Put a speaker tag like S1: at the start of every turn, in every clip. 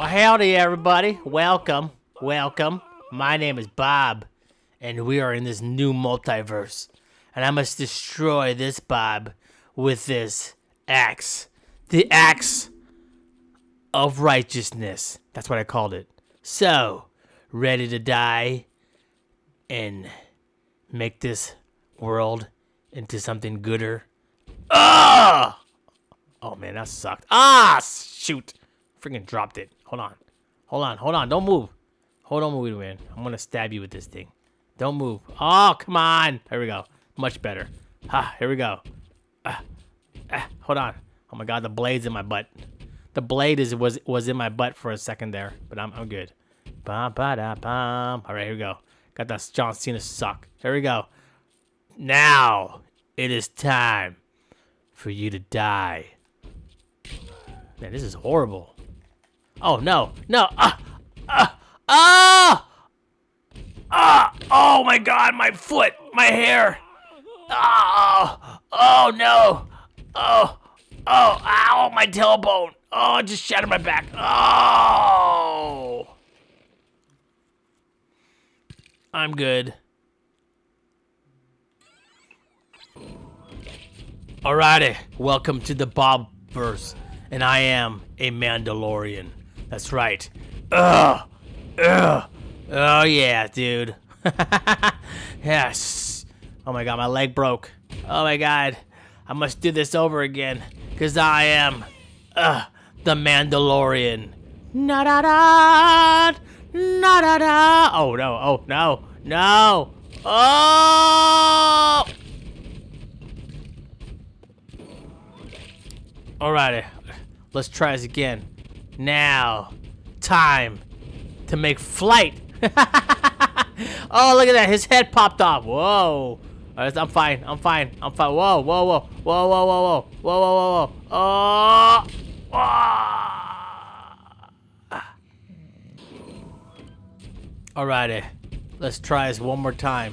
S1: Well, howdy, everybody. Welcome. Welcome. My name is Bob, and we are in this new multiverse. And I must destroy this Bob with this axe. The axe of righteousness. That's what I called it. So, ready to die and make this world into something gooder? Ah! Oh man, that sucked. Ah, shoot. Freaking dropped it. Hold on. Hold on. Hold on. Don't move. Hold on, move, man. I'm gonna stab you with this thing. Don't move. Oh, come on. There we go. Much better. Ha, here we go. Ah, ah, hold on. Oh my god, the blade's in my butt. The blade is was was in my butt for a second there, but I'm I'm good. Bum, ba, da. All right, here we go. Got that John Cena suck. Here we go. Now it is time for you to die. Man, this is horrible. Oh no, no! Ah, ah, ah! Ah! Oh my God, my foot, my hair. Oh, oh no! Oh, oh, ow, my tailbone. Oh, it just shattered my back. Oh! I'm good. Alrighty, welcome to the Bobverse, and I am a Mandalorian. That's right. Ugh, ugh. Oh yeah, dude. yes. Oh my god, my leg broke. Oh my god, I must do this over again, cause I am, the Mandalorian. Na da da, na da da. Oh no! Oh no! No! Oh! Alrighty, let's try this again. Now, time to make flight. oh, look at that. His head popped off. Whoa. Right, I'm fine. I'm fine. I'm fine. Whoa, whoa, whoa. Whoa, whoa, whoa, whoa. Whoa, whoa, whoa, whoa. Oh. Ah. Alrighty. Let's try this one more time.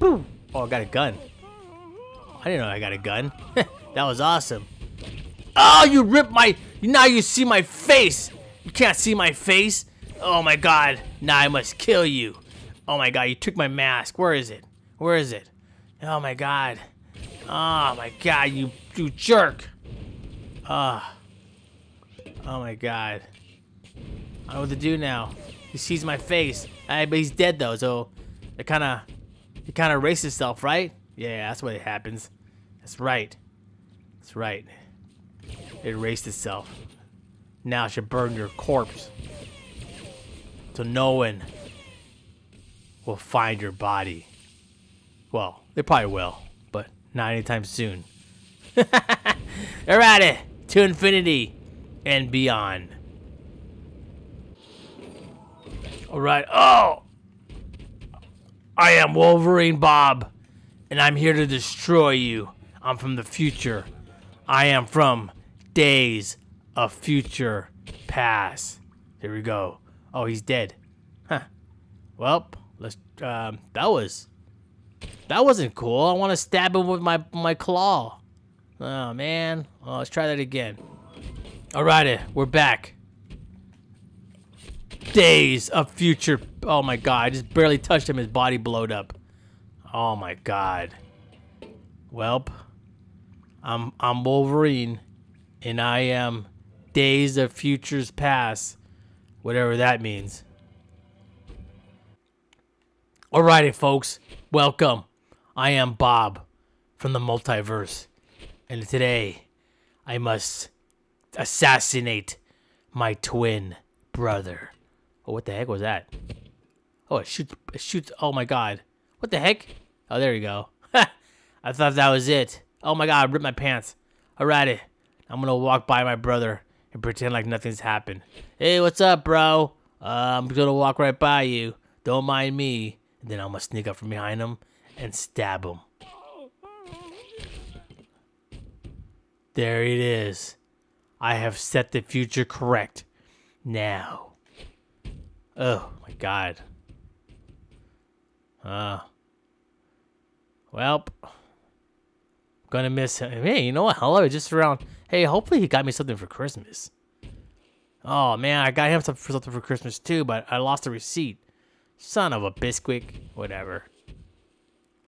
S1: Boom. Oh, I got a gun. I didn't know I got a gun. that was awesome. Oh, you ripped my... Now you see my face. You can't see my face. Oh my god. Now I must kill you. Oh my god, you took my mask. Where is it? Where is it? Oh my god. Oh my god, you, you jerk. Ah. Oh. my god. I don't know what to do now. He sees my face. I, but he's dead though, so it kind of, it kind of erased itself, right? Yeah, that's what happens. That's right. That's right. It erased itself. Now I should burn your corpse. So no one will find your body. Well, they probably will, but not anytime soon. It to infinity and beyond. Alright. Oh! I am Wolverine Bob, and I'm here to destroy you. I'm from the future. I am from days of future past. Here we go. Oh, he's dead. Huh. Well, let's. Um, that was. That wasn't cool. I want to stab him with my my claw. Oh man. Oh, let's try that again. Alrighty, we're back. Days of future. Oh my god! I just barely touched him. His body blowed up. Oh my god. Welp. I'm I'm Wolverine and I am days of futures past, whatever that means. Alrighty, folks, welcome. I am Bob from the multiverse, and today I must assassinate my twin brother. Oh, what the heck was that? Oh, it shoots, it shoots, oh my god. What the heck? Oh, there you go. I thought that was it. Oh my god, I ripped my pants. Alrighty. I'm gonna walk by my brother and pretend like nothing's happened. Hey, what's up, bro? Uh, I'm gonna walk right by you. Don't mind me. And then I'm gonna sneak up from behind him and stab him. There it is. I have set the future correct. Now. Oh my god. Uh. Well. Gonna miss him. Hey, you know what? Hello, just around Hey, hopefully he got me something for Christmas. Oh man, I got him some- something for Christmas too, but I lost the receipt. Son of a bisquick. Whatever.